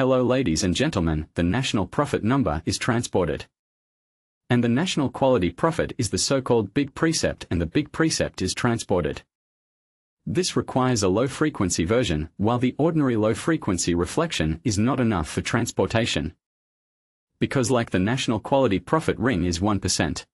hello ladies and gentlemen, the national profit number is transported. And the national quality profit is the so-called big precept and the big precept is transported. This requires a low-frequency version, while the ordinary low-frequency reflection is not enough for transportation. Because like the national quality profit ring is 1%.